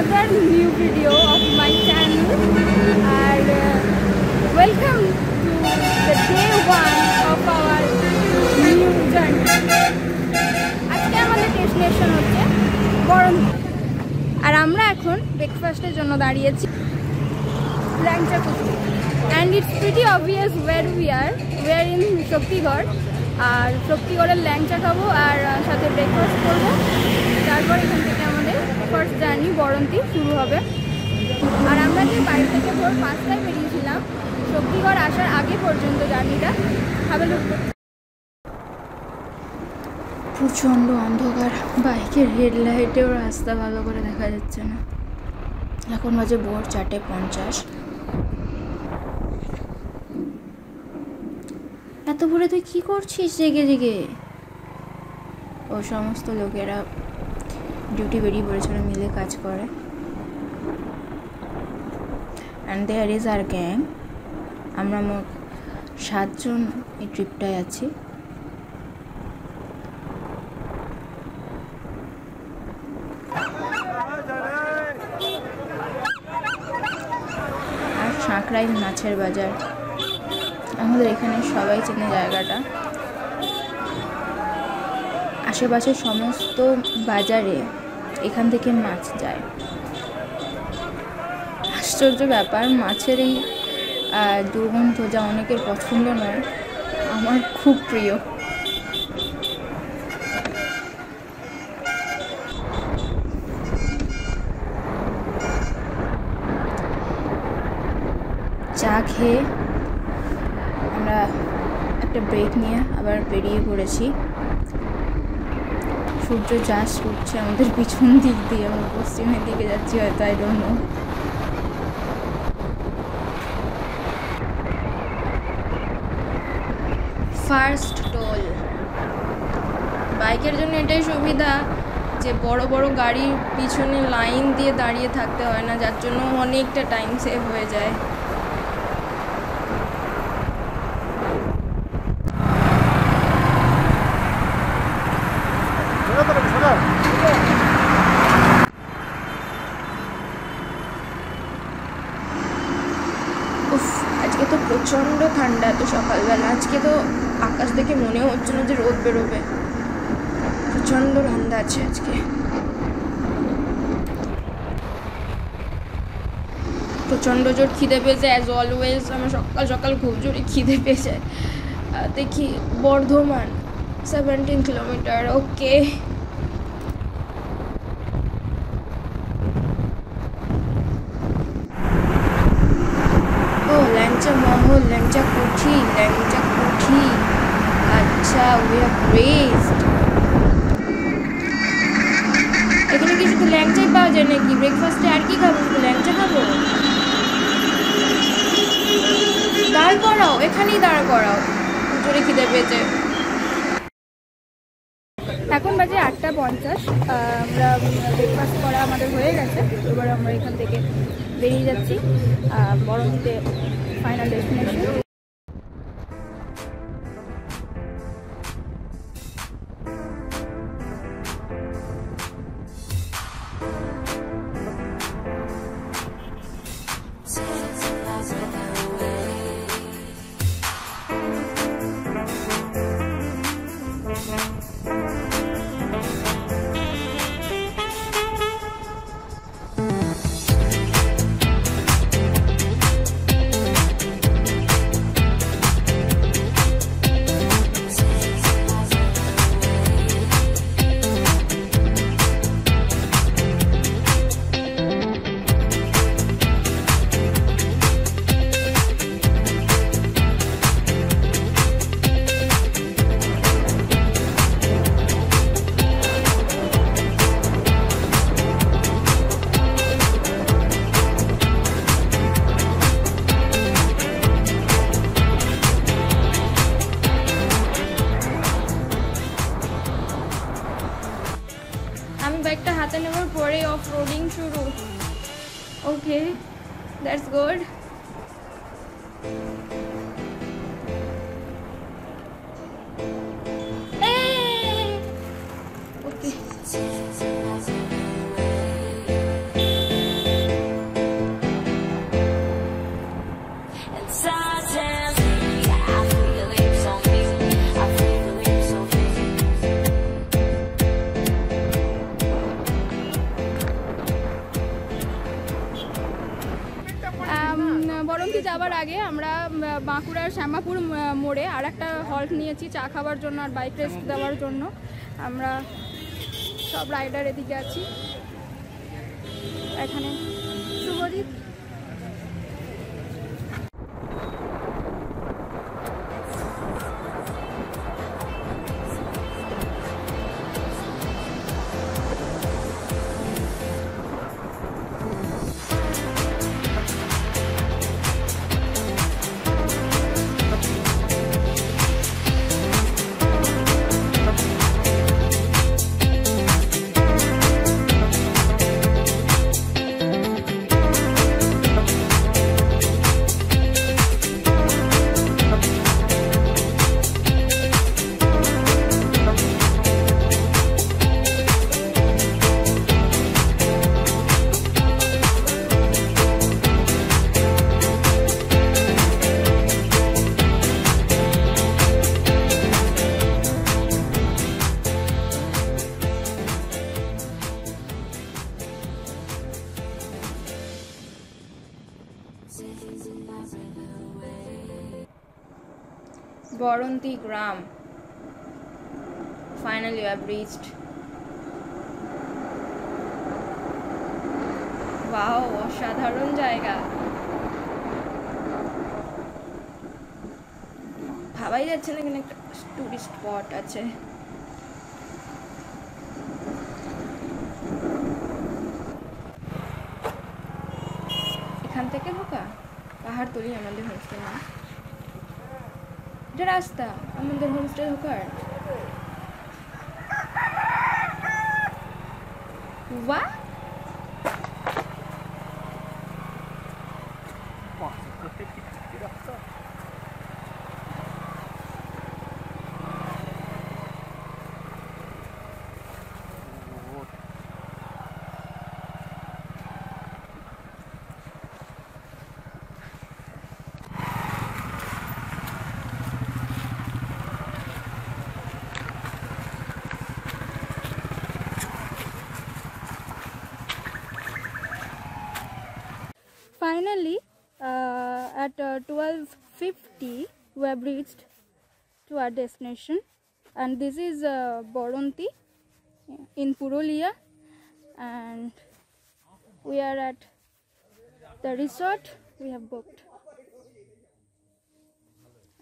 another new video of my channel. And uh, welcome to the day one of our new journey. আজকে আমাদের destination হচ্ছে গরম আর আমরা এখন ব্রেকফাস্টের জন্য দাঁড়িয়েছি Langcha Kuthi and it's pretty obvious where we are where in Shaktigarh আর শক্তিগড়ের ল্যাংচা খাব আর সাথে ব্রেকফাস্ট করব। তারপর এখান থেকে ফার্স্ট জার্নি বরন্তি শুরু হবে। আর আমরা যে বাড়ি থেকে ভোর পাঁচটায় বেরিয়েছিলাম, শক্তিগড় আসার আগে পর্যন্ত জার্নিটা। হবে প্রচণ্ড অন্ধকার। বাইকের হেডলাইটেও রাস্তা ভালো করে দেখা যাচ্ছে না। এখন বাজে ভোর চারটে পঞ্চাশ। এত ভোরে তুই কি করছিস? জেগে জেগে। ও সমস্ত লোকেরা ডিউটি বেরিয়ে পড়েছে মিলে কাজ করে and there is our gang আমরা মোট সাতজন এই ট্রিপটায় আছি। আর সাঁকড়াই মাছের বাজার। আমাদের এখানে সবাই চেনে জায়গাটা। আশেপাশের সমস্ত বাজারে এখান থেকে মাছ যায়। আশ্চর্য ব্যাপার, মাছের এই দুর্গন্ধ যা অনেকের পছন্দ নয়, আমার খুব প্রিয়। চা খেয়ে আমরা একটা ব্রেক নিয়ে আবার বেরিয়ে পড়েছি। সূর্য চাষ উঠছে, আমাদের পিছন দিক দিয়ে, আমরা পশ্চিমের দিকে যাচ্ছি, হয়তো I don't know first toll বাইকের জন্য এটাই সুবিধা যে বড় বড় গাড়ির পিছনে লাইন দিয়ে দাঁড়িয়ে থাকতে হয় না, যার জন্য অনেকটা টাইম সেভ হয়ে যায় উফ আজকে তো প্রচণ্ড ঠান্ডা এত সকালবেলা। আজকে তো আকাশ দেখে মনেও হচ্ছে না যে রোদ বেরোবে। প্রচণ্ড ঠান্ডা আছে আজকে। প্রচণ্ড জোর খিদে পেয়েছে অ্যাজ অলওয়েজ আমার সকাল সকাল খুব জোরে খিদে পেয়েছে। দেখি, বর্ধমান সেভেন্টিন কিলোমিটার ওকে ও ল্যাংচা ল্যাংচা কুঠি ল্যাংচা কুঠি আচ্ছা উই আর ব্রেসড এখানে কি শুধু ল্যাংচাই পাওয়া যায় নাকি? ব্রেকফাস্টে আর কি খাব? শুধু ল্যাংচা খাব? দাঁড় করাও এখানেই দাঁড় করাও জোরে খিদে পেয়েছে। এখন বাজে আটটা পঞ্চাশ। আমরা ব্রেকফাস্ট করা আমাদের হয়ে গেছে। এবার আমরা এখান থেকে বেরিয়ে যাচ্ছি। বরন্তিতে final destination half an hour for a off-roading to. Okay, that's good. বাঁকুড়ার শ্যামাপুর মোড়ে আর একটা হল্ট নিয়েছি, চা খাবার জন্য আর বাইক রেস্ট দেওয়ার জন্য। আমরা সব রাইডার এদিকে আছি। এখানে শুভজিৎ। বরন্তি গ্রাম। ফাইনালি হ্যাভ রিচড ওয়াও অসাধারণ জায়গা। ভাবাই যাচ্ছে না এখানে একটা টুরিস্ট স্পট আছে। এখান থেকে ঢোকা? পাহাড় তুলি আমাদের হোমস্টে না। এটা রাস্তা আমাদের হোমস্টে ঢোকার। ওয়া Finally, uh, at uh, 12.50, we have reached to our destination. And this is uh, Boronti in Purulia. And we are at the resort we have booked.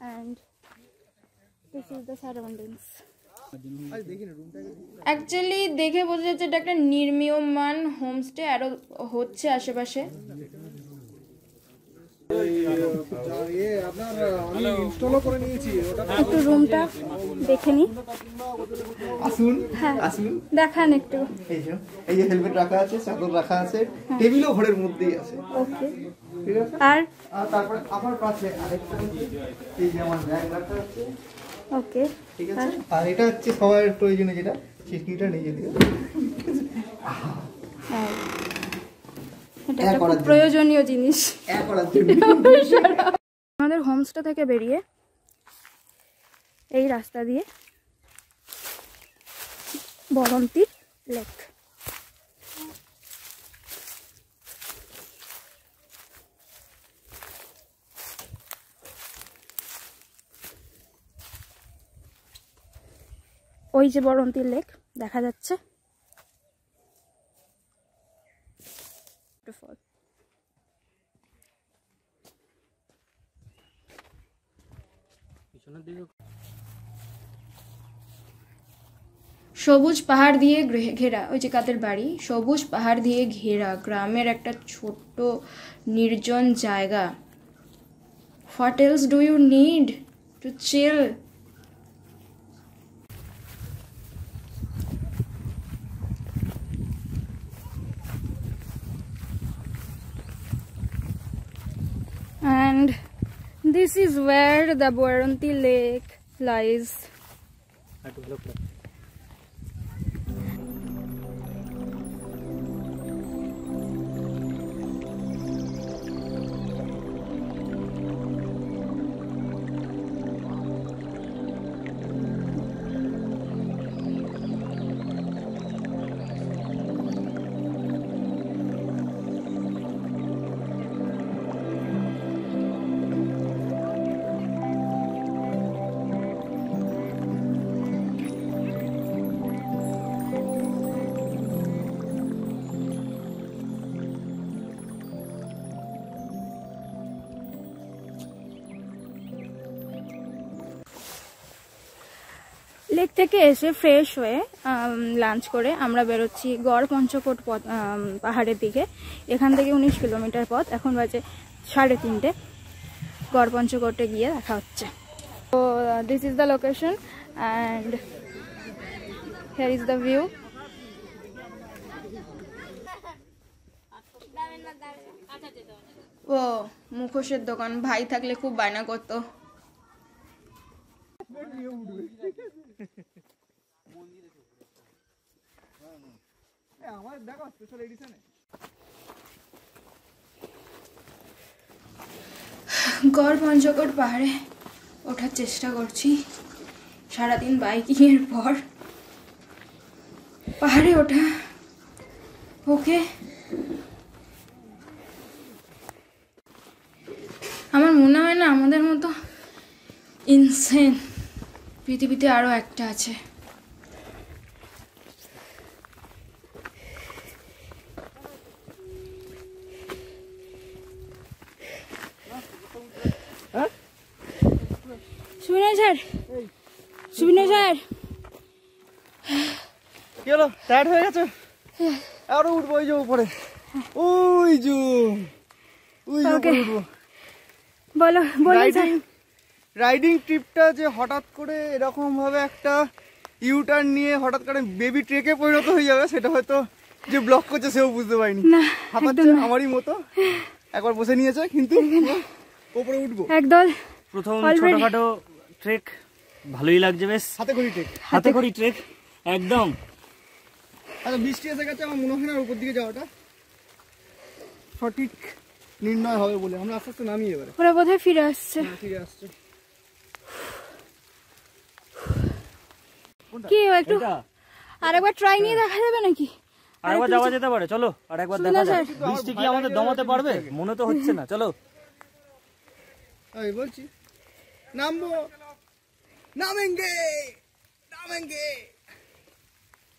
And this is the surroundings. Actually দেখে বোঝা যাচ্ছে এটা একটা নির্মীয়মান homestay আরও হচ্ছে আশেপাশে ইয়ে আপনার আমি ইনস্টলও করে নিয়েছি ওটা একটু রুমটা দেখে নি। আসুন হ্যাঁ আসুন। দেখান একটু। এই যে এই যে হেলমেট রাখা আছে চাদর রাখা আছে টেবিলও ঘরের মধ্যেই আছে। ওকে। আর? আর তারপরে আমার পাশে আরেকটা এই যে আমার ব্যাগ রাখা আছে। ওকে। ঠিক আছে? আর? এটা হচ্ছে সবার প্রয়োজনে যেটা চিটকিটা নিয়ে দিও হ্যাঁ। এটা খুব প্রয়োজনীয় জিনিস। আমাদের হোমস্টে থেকে বেরিয়ে এই রাস্তা দিয়ে বরন্তি লেক। ওই যে বরন্তি লেক দেখা যাচ্ছে। সবুজ পাহাড় দিয়ে ঘেরা, ওই যে কাদের বাড়ি? সবুজ পাহাড় দিয়ে ঘেরা, গ্রামের একটা ছোট্ট নির্জন জায়গা। What else do you need to chill and this is where the Boranti lake lies. থেকে এসে ফ্রেশ হয়ে লাঞ্চ করে আমরা বেরোচ্ছি গড় পঞ্চকোট পথ পাহাড়ের দিকে। এখান থেকে উনিশ কিলোমিটার পথ। এখন বাজে সাড়ে তিনটে। গড় পঞ্চকোটে গিয়ে দেখা হচ্ছে। তো this is the location and here is the view ও, মুখোশের দোকান। ভাই থাকলে খুব বায়না করতো। আমার দেখো স্পেশাল এডিশনে গড় পঞ্চকোট পাহাড়ে ওঠার চেষ্টা করছি। সারাদিন বাইকিংয়ের পর পাহাড়ে ওঠা ওকে। আমার মনে হয় না আমাদের মতো ইনসেন পৃথিবীতে আরও একটা আছে। সুবিনয় স্যার। সুবিনয় স্যার। কি হলো? টায়ার্ড হয়ে গেছে? আরও উঠবো ওই যে উপরে। ওই যে ওই যে Okay. উপরে উঠবো। বলো বলুন স্যার। রাইডিং ট্রিপটা যে হঠাৎ করে এরকম ভাবে একটা ইউটার্ন নিয়ে হঠাৎ করে বেবি ট্রেকে পরিণত হয়ে যাবে সেটা হয়তো যে ব্লক করছে সেও বুঝতে পারিনি। হাঁপাচ্ছে আমারই মতো। একবার বসে নিয়েছে কিন্তু উপরে উঠবো। একদল প্রথম ছোটখাটো ট্রেক ভালোই লাগছে বেশ। হাতে করি ট্রেক হাতে করি ট্রেক একদম। আচ্ছা বৃষ্টি এসে গেছে আমার মনে হয় না উপর দিকে যাওয়াটা সঠিক নির্ণয় হবে বলে। আমরা আস্তে আস্তে নামি এবারে। ওরা বোধহয় ফিরে আসছে। ঠিক আসছে। কি একটু আরেকবার ট্রাই নিয়ে দেখা যাবে নাকি? আরেকবার যাওয়া যেতে পারে চলো আর একবার দেখা যাক। বৃষ্টি কি আমাদের দমাতে পারবে? মনে তো হচ্ছে না চলো। আমি বলছি। নামবো। নামেঙ্গে নামেঙ্গে।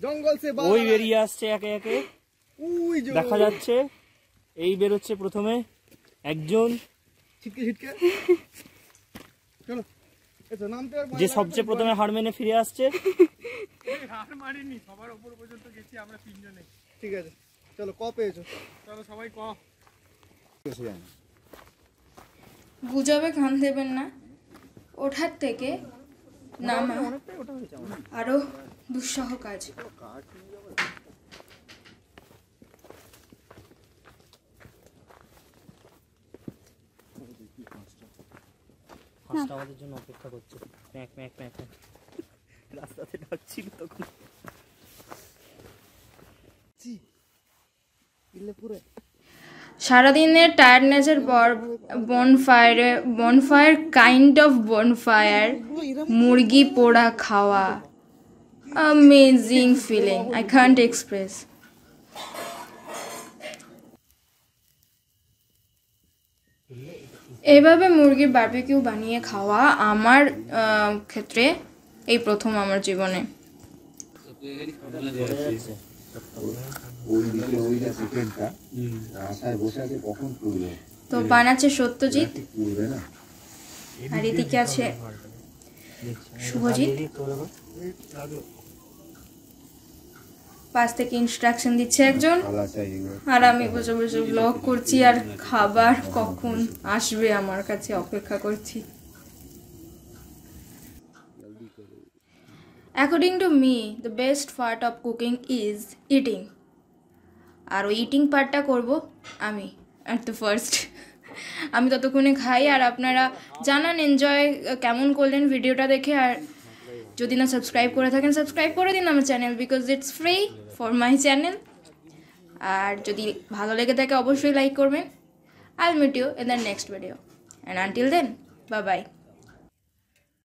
জঙ্গল সে ওই বেরিয়ে আসছে একে একে। ওই যে দেখা যাচ্ছে এই বেরোচ্ছে প্রথমে একজন। ছিটকে ছিটকে। চলো নামতে যে সবচেয়ে প্রথমে হার মেনে ফিরে আসছে। ঠিক আছে চলো ক পেয়েছ? গুজবে কান দেবেন না। ওঠার থেকে নামা আরও দুঃসহ কাজ। হাঁসটা আমাদের জন্য অপেক্ষা করছে। প্যাঁক প্যাঁক প্যাঁক। রাস্তাতে ডাকছিল তখন। সারাদিনের টায়ার্ডনেসের পর বনফায়ারে বনফায়ার কাইন্ড অফ বনফায়ার মুরগি পোড়া খাওয়া। Amazing feeling I can't express এভাবে মুরগির বারবিকিউ বানিয়ে খাওয়া আমার ক্ষেত্রে এই প্রথম আমার জীবনে। ওই দিকে ওই যে চিকেনটা রাস্তায় বসে আছে কখন তুলবে? তো বানাচ্ছে সত্যজিৎ। তুলবে না। আর এদিকে আছে শুভজিৎ। পাশ থেকে ইনস্ট্রাকশন দিচ্ছে একজন। আর আমি বসে বসে ব্লগ করছি আর খাবার কখন আসবে আমার কাছে অপেক্ষা করছি। According to me the best part of cooking is eating আর ওই ইটিং পার্টটা করব আমি অ্যাট দ্য ফার্স্ট আমি ততক্ষণে খাই আর আপনারা জানান এনজয় কেমন করলেন ভিডিওটা দেখে। আর যদি না সাবস্ক্রাইব করে থাকেন সাবস্ক্রাইব করে দিন আমার channel because it's free for my channel আর যদি ভালো লেগে থাকে, অবশ্যই লাইক করবেন। I meet you in the next video and until then বা বাই